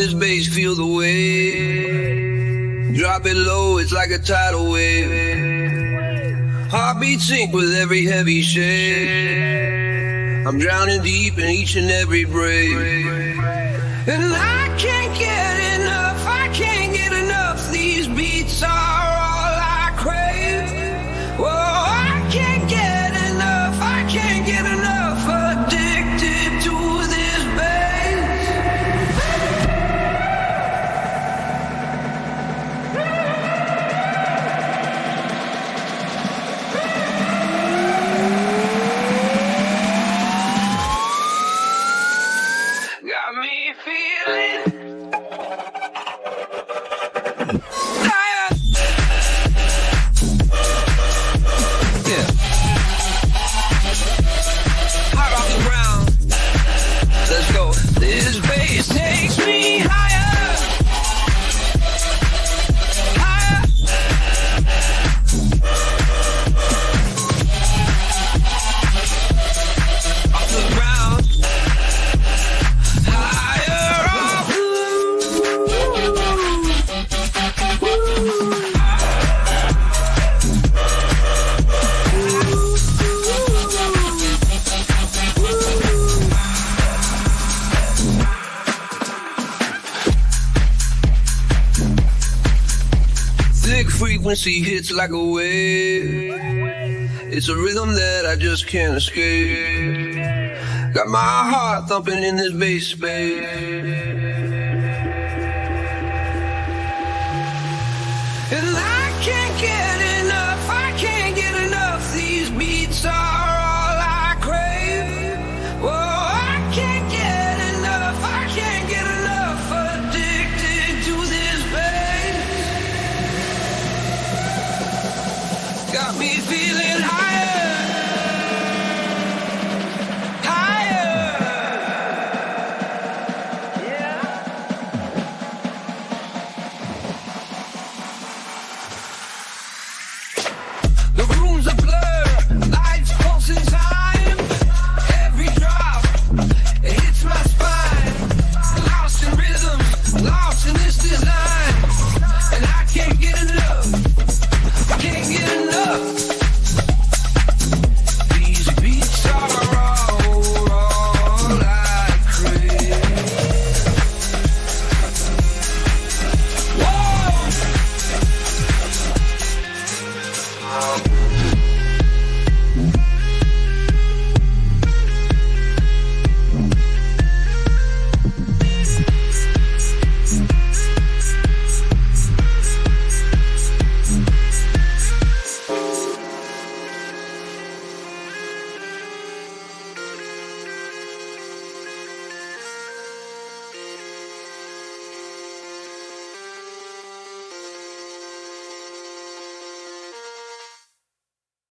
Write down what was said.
this bass, feel the wave. Drop it low, it's like a tidal wave. Heartbeat sync with every heavy shake. I'm drowning deep in each and every break. And I Frequency hits like a wave. It's a rhythm that I just can't escape. Got my heart thumping in this bass space.